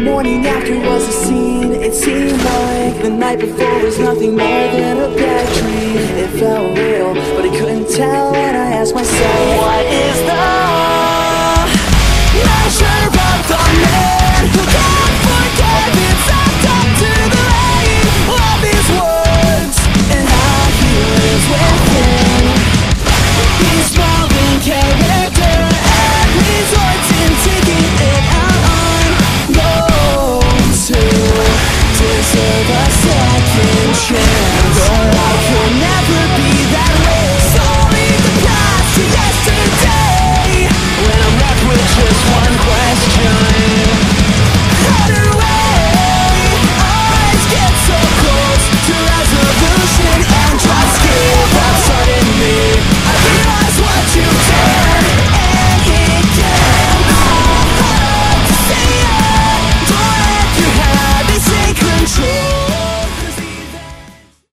morning after was a scene. It seemed like the night before was nothing more than a bad dream. It felt real, but I couldn't tell And I asked myself, what is